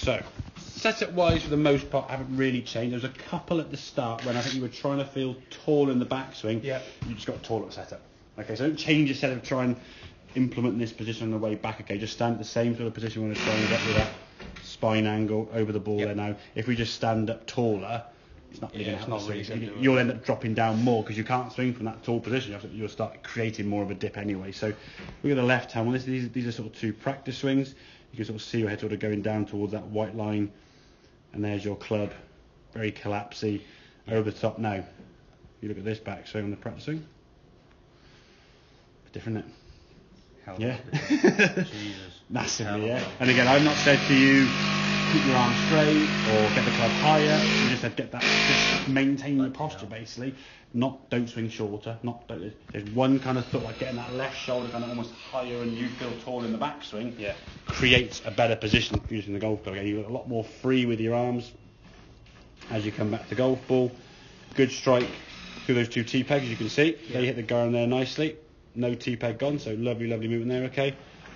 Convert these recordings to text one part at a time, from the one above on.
So, setup wise, for the most part, haven't really changed. There was a couple at the start when I think you were trying to feel tall in the backswing. Yeah. You just got tall at the setup. Okay, so don't change your setup. Try and implement this position on the way back. Okay, just stand at the same sort of position when we're trying to get with that spine angle over the ball Yep. there now. If we just stand up taller, it's not really Yeah, going to help not the really swing. gonna do it. You'll end up dropping down more because you can't swing from that tall position. You have to, you'll start creating more of a dip anyway. So look at the left hand. Well, these, these are sort of two practice swings. You can sort of see your head sort of going down towards that white line, and there's your club, very collapsy, over the top. Now, you look at this back swing on the practice swing. It's different, isn't it? Hell Yeah. Jesus. Massively, Hell yeah. And again, I've not said to you keep your arms straight or get the club higher. You just get that, just maintain your posture basically. Not don't swing shorter. Not don't, there's one kind of thought like getting that left shoulder kind of almost higher and you feel tall in the backswing. Yeah. Creates a better position using the golf club. Again, you're a lot more free with your arms as you come back to golf ball. Good strike through those two T pegs, you can see. yeah. They hit the ground there nicely. No T peg gone, so lovely, lovely movement there, okay?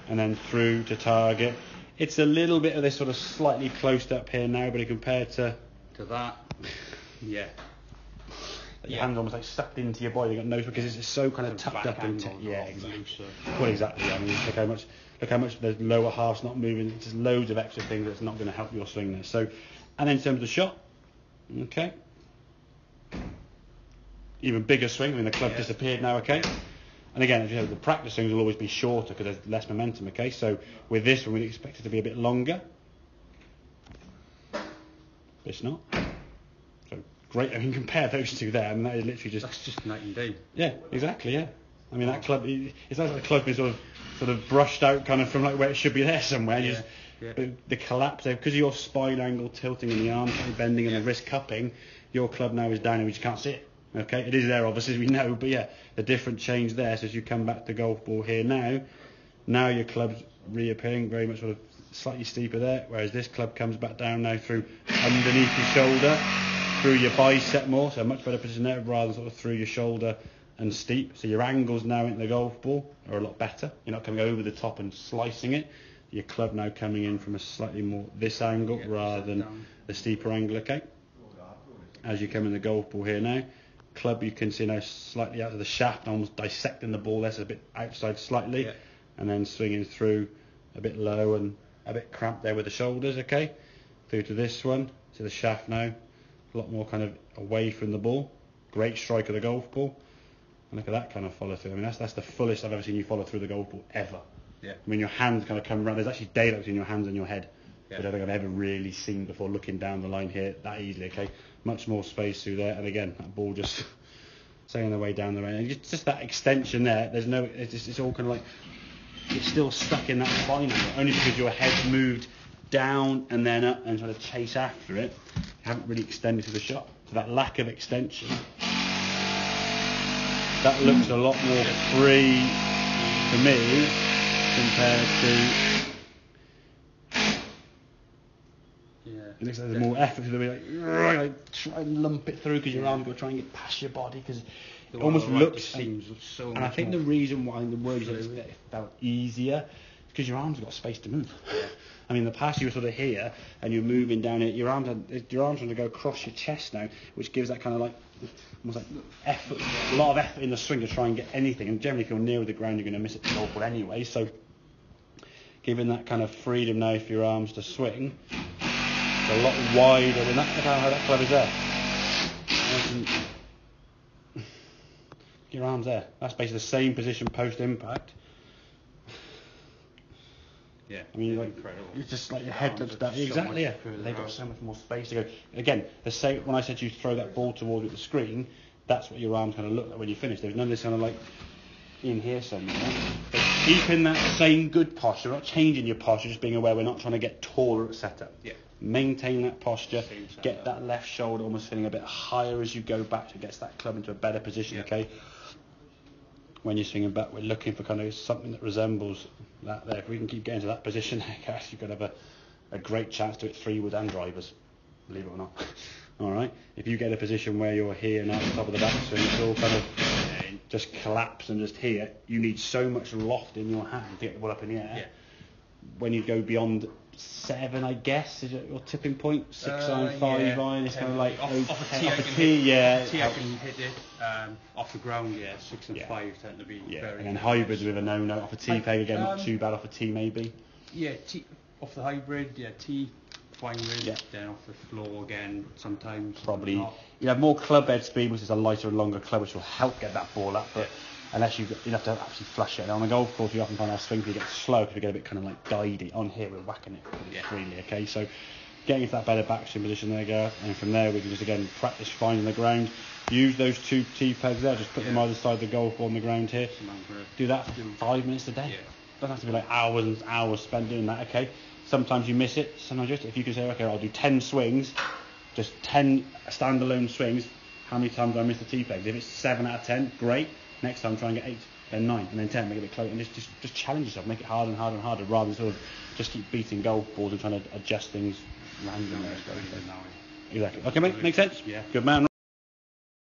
And then through to target. It's a little bit of this sort of slightly closed up here now, but compared to To that. Yeah. your Yeah. hands almost like sucked into your body, you got no because it's so kind of tucked up into yeah, exactly. Well, exactly. I mean, look how much, look how much the lower half's not moving. It's just loads of extra things that's not going to help your swing there. So, and then in terms of the shot, okay, even bigger swing. I mean, the club Yeah. disappeared now. Okay, and again, as you know, the practice swings will always be shorter because there's less momentum. Okay, so with this one, we'd expect it to be a bit longer. But it's not. So great. I mean, compare those two there. I mean, that is literally just That's just night and day. yeah, exactly. Yeah, I mean that club. It's like the club is sort of sort of brushed out, kind of from like where it should be there somewhere. Yeah, Just, yeah. But the collapse there because of your spine angle tilting and the arm bending and the wrist cupping, your club now is down and we just can't see it. Okay, it is there obviously as we know, but yeah, the different change there. So as you come back to golf ball here now, now your club's reappearing very much sort of slightly steeper there, whereas this club comes back down now through underneath your shoulder, through your bicep more, so a much better position there rather than sort of through your shoulder and steep. So your angles now into the golf ball are a lot better. You're not coming over the top and slicing it. Your club now coming in from a slightly more this angle rather than the steeper angle. Okay. As you come in the golf ball here now, club you can see now slightly out of the shaft, almost dissecting the ball there, so a bit outside slightly, Yeah. and then swinging through a bit low and a bit cramped there with the shoulders. Okay. Through to this one, to the shaft now, a lot more kind of away from the ball. Great strike of the golf ball. And look at that kind of follow through. I mean, that's that's the fullest I've ever seen you follow through the golf ball ever. Yeah. I mean, your hands kind of come around. There's actually daylight between your hands and your head, I don't think I've ever really seen before. Looking down the line here that easily. Okay, much more space through there, and again, that ball just sailing the way down the range. It's just that extension there. There's no. It's, it's all kind of like it's still stuck in that angle, only because your head moved down and then up and trying to chase after it. You haven't really extended to the shot. So that lack of extension, that looks a lot more free for me compared to. Yeah. It looks like there's more effort to the way like, like try and lump it through because your arms go try and get past your body because it almost right looks seems so and I think the reason why the word is that it felt easier because your arms got space to move. I mean, in the past you were sort of here and you're moving down it. Your arms, had, your arms want to go across your chest now, which gives that kind of like almost like effort, a lot of effort in the swing to try and get anything. And generally, if you're near the ground, you're going to miss it ball anyway. So, giving that kind of freedom now for your arms to swing, a lot wider than that. How that club is there. Your arms there. That's basically the same position post impact. Yeah. I mean, like, incredible. it's just like your head looks are down. so Exactly, yeah. They've got so much more space to go. Again, the same. When I said you throw that ball towards the screen, that's what your arms kind of look like when you finish. There's none of this kind of like in here somewhere. But keeping that same good posture, not changing your posture, just being aware we're not trying to get taller at setup. Yeah. Maintain that posture. Get that left shoulder almost feeling a bit higher as you go back, so it gets that club into a better position. Yeah. Okay when you're swinging back, we're looking for kind of something that resembles that there. If we can keep getting to that position, gosh, you've got to have a, a great chance to hit three wood and drivers, believe it or not. all right. If you get a position where you're here now at the top of the backswing, it's all kind of just collapse and just here. You need so much loft in your hand to get the ball up in the air. Yeah. When you go beyond seven, I guess. Is it your tipping point? Six Uh, iron, five yeah, iron. It's kind of like off, off a tee, off a tee, hit, yeah. tee I can hit it. Um, off the ground, yeah, six and Yeah. five tend to be Yeah, very. and then hybrids with a no-no off a tee Like, peg again, not um, too bad off a tee maybe. Yeah, tee off the hybrid, yeah, tee, with. Yeah. Then off the floor again, sometimes. Probably not. you have more club head speed, which is a lighter and longer club, which will help get that ball up. But unless you you have to actually flush it. And on a golf course, you often find our swing speed gets slow because we get a bit kind of like guidey. On here, we're whacking it pretty Yeah. freely. Okay, so getting into that better backswing position there, Gareth, and from there we can just again practice finding the ground. Use those two tee pegs there. Just put them either side of the golf ball on the ground here. Some amount of- Do that for five minutes a day. Yeah. Doesn't have to be like hours and hours spent doing that. Okay. Sometimes you miss it. Sometimes just if you can say, okay, I'll do ten swings, just ten standalone swings. How many times do I miss the tee pegs? If it's seven out of ten, great. Next time try and get eight, then nine, and then ten. Make it a bit closer, and just, just just challenge yourself. Make it harder and harder and harder, rather than sort of just keep beating golf balls and trying to adjust things randomly. I suppose. Really good now? Exactly. Okay, mate. Makes sense. Yeah. Good man.